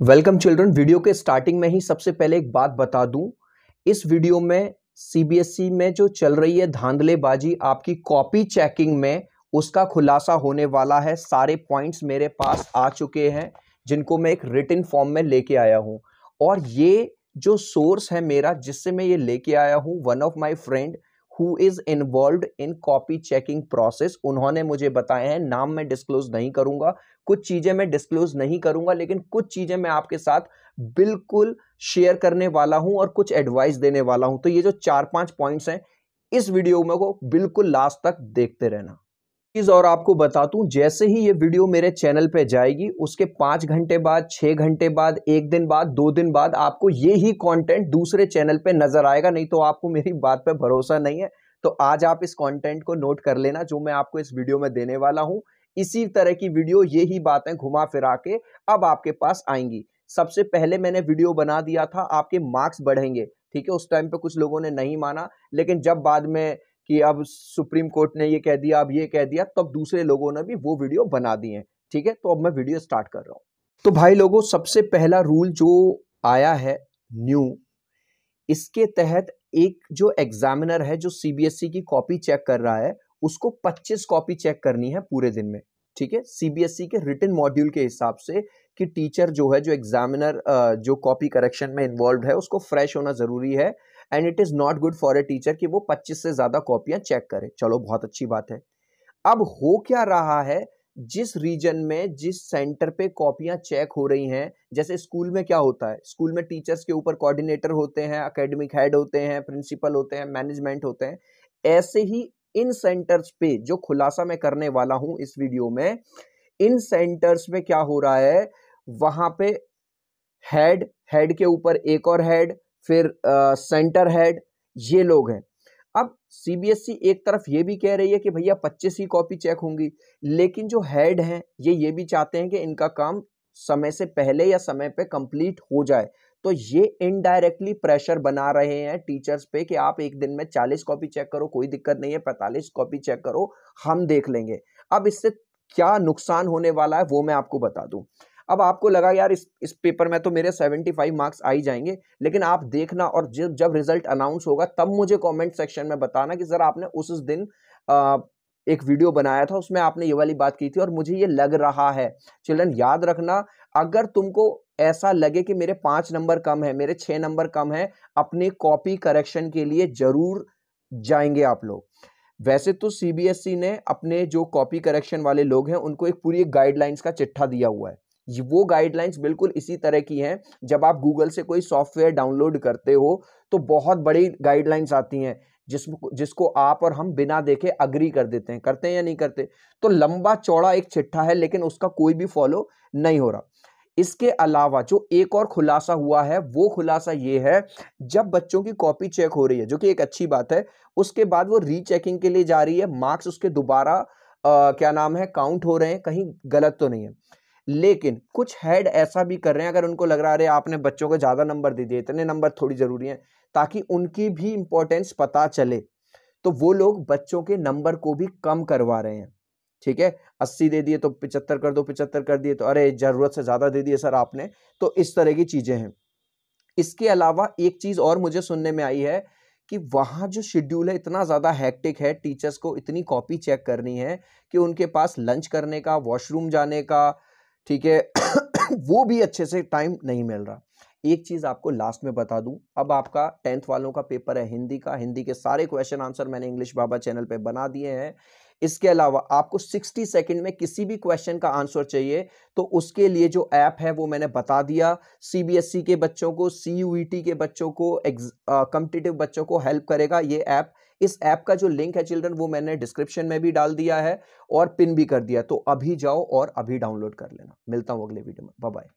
Welcome children video के starting में ही सबसे पहले एक बात बता दूँ। इस वीडियो में सीबीएसई e में जो चल रही है धांधलेबाजी, आपकी कॉपी चेकिंग में उसका खुलासा होने वाला है। सारे पॉइंट्स मेरे पास आ चुके हैं, जिनको मैं एक रिटर्न फॉर्म में लेके आया हूँ। और ये जो सोर्स है मेरा, जिससे मैं ये लेके आया हूँ one of my friend who is involve in copy checking process उन्होंने मुझे बताए हैं, नाम मैं डिस्क्लोज नहीं करूँगा, कुछ चीज़ें मैं डिस्क्लोज नहीं करूँगा, लेकिन कुछ चीज़ें मैं आपके साथ बिल्कुल शेयर करने वाला हूँ और कुछ एडवाइस देने वाला हूँ। तो ये जो चार पाँच पॉइंट्स हैं, इस वीडियो में को बिल्कुल लास्ट तक देखते रहना। चीज़ और आपको बता दूँ जैसे ही ये वीडियो मेरे चैनल पे जाएगी, उसके पाँच घंटे बाद, छह घंटे बाद, एक दिन बाद, दो दिन बाद आपको ये ही कंटेंट दूसरे चैनल पे नज़र आएगा, नहीं तो आपको मेरी बात पे भरोसा नहीं है। तो आज आप इस कंटेंट को नोट कर लेना, जो मैं आपको इस वीडियो में देने वाला हूँ। इसी तरह की वीडियो, ये ही बातें घुमा फिरा के अब आपके पास आएँगी। सबसे पहले मैंने वीडियो बना दिया था, आपके मार्क्स बढ़ेंगे, ठीक है? उस टाइम पे कुछ लोगों ने नहीं माना, लेकिन जब बाद में कि अब सुप्रीम कोर्ट ने ये कह दिया, अब ये कह दिया, तब दूसरे लोगों ने भी वो वीडियो बना दिए हैं, ठीक है? तो अब मैं वीडियो स्टार्ट कर रहा हूँ। तो भाई लोगों, सबसे पहला रूल जो आया है न्यू, इसके तहत एक जो एग्जामिनर है, जो सीबीएसई की कॉपी चेक कर रहा है, उसको 25 कॉपी चेक करनी है पूरे दिन में, ठीक है? सीबीएसई के रिटर्न मॉड्यूल के हिसाब से कि टीचर जो है, जो एग्जामिनर जो कॉपी करेक्शन में इन्वॉल्व है, उसको फ्रेश होना ज़रूरी है and it is not good for a teacher कि वो 25 से ज़्यादा कॉपियाँ चेक करे। चलो, बहुत अच्छी बात है। अब हो क्या रहा है? जिस रीजन में, जिस सेंटर पे कॉपियाँ चेक हो रही हैं, जैसे स्कूल में क्या होता है? स्कूल में टीचर्स के ऊपर कोऑर्डिनेटर होते हैं एकेडमिक हेड होते हैं प्रिंसिपल होते हैं मैनेजमेंट होते हैं। ऐसे ही इन सेंटर्स पे, जो खुलासा मैं करने वाला हूँ इस वीडियो में, इन सेंटर्स में क्या हो रहा है? वहाँ पे हेड हेड के ऊपर एक और हेड फिर सेंटर हेड ये लोग हैं। अब सीबीएसई e एक तरफ़ ये भी कह रही है कि भैया 25 ही कॉपी चेक होंगी, लेकिन जो हेड हैं, ये ये भी चाहते हैं कि इनका काम समय से पहले या समय पे कंप्लीट हो जाए। तो ये इनडायरेक्टली प्रेशर बना रहे हैं टीचर्स पे कि आप एक दिन में 40 कॉपी चेक करो, कोई दिक्कत नहीं है 45 कॉपी चेक करो, हम देख लेंगे। अब इससे क्या नुकसान होने वाला है, वो मैं आपको बता दूँ। अब आपको लगा यार इस इस पेपर में तो मेरे 75 मार्क्स आ ही जाएँगे। लेकिन आप देखना और जब जब रिज़ल्ट अनाउंस होगा तब मुझे कमेंट सेक्शन में बताना कि सर आपने उस दिन आ, एक वीडियो बनाया था उसमें आपने ये वाली बात की थी और मुझे ये लग रहा है। चिल्ड्रन याद रखना अगर तुमको ऐसा लगे कि मेरे पाँच नंबर कम है मेरे छः नंबर कम है अपने कॉपी करेक्शन के लिए ज़रूर जाएँगे आप लोग। वैसे तो सीबीएसई ने अपने जो कॉपी करेक्शन वाले लोग हैं उनको एक पूरी गाइडलाइंस का चिट्ठा दिया हुआ है। वो गाइडलाइंस बिल्कुल इसी तरह की हैं। जब आप गूगल से कोई सॉफ्टवेयर डाउनलोड करते हो तो बहुत बड़ी गाइडलाइंस आती हैं, जिस जिसको आप और हम बिना देखे अग्री कर देते हैं, करते हैं या नहीं करते। तो लंबा चौड़ा एक चिट्ठा है, लेकिन उसका कोई भी फॉलो नहीं हो रहा। इसके अलावा जो एक और खुलासा हुआ है, वो खुलासा ये है, जब बच्चों की कॉपी चेक हो रही है, जो कि एक अच्छी बात है, उसके बाद वो रीचेकिंग के लिए जा रही है मार्क्स उसके दोबारा क्या नाम है काउंट हो रहे हैं, कहीं गलत तो नहीं है। लेकिन कुछ हेड ऐसा भी कर रहे हैं, अगर उनको लग रहा है आपने बच्चों को ज़्यादा नंबर दे दिए, इतने नंबर थोड़ी ज़रूरी है, ताकि उनकी भी इंपॉर्टेंस पता चले। तो वो लोग बच्चों के नंबर को भी कम करवा रहे हैं। ठीक है? अस्सी दे दिए तो पिचहत्तर कर दो, पिचहत्तर कर दिए तो अरे, ज़रूरत से ज़्यादा दे दिए सर आपने तो इस तरह की चीज़ें हैं। इसके अलावा एक चीज़ और मुझे सुनने में आई है कि वहाँ जो शेड्यूल है, इतना ज़्यादा हैक्टिक है टीचर्स को इतनी कॉपी चेक करनी है कि उनके पास लंच करने का वॉशरूम जाने का ठीक है? वो भी अच्छे से टाइम नहीं मिल रहा। एक चीज़ आपको लास्ट में बता दूँ, अब आपका टेंथ वालों का पेपर है हिंदी का। हिंदी के सारे क्वेश्चन आंसर मैंने इंग्लिश बाबा चैनल पे बना दिए हैं। इसके अलावा आपको 60 सेकंड में किसी भी क्वेश्चन का आंसर चाहिए तो उसके लिए जो ऐप है वो मैंने बता दिया। सीबीएसई के बच्चों को सीयूईटी के बच्चों को कम्पिटिटिव बच्चों को हेल्प करेगा ये ऐप इस ऐप का जो लिंक है चिल्ड्रन, वो मैंने डिस्क्रिप्शन में भी डाल दिया है और पिन भी कर दिया तो अभी जाओ और अभी डाउनलोड कर लेना। मिलता हूँ अगले वीडियो में। बाय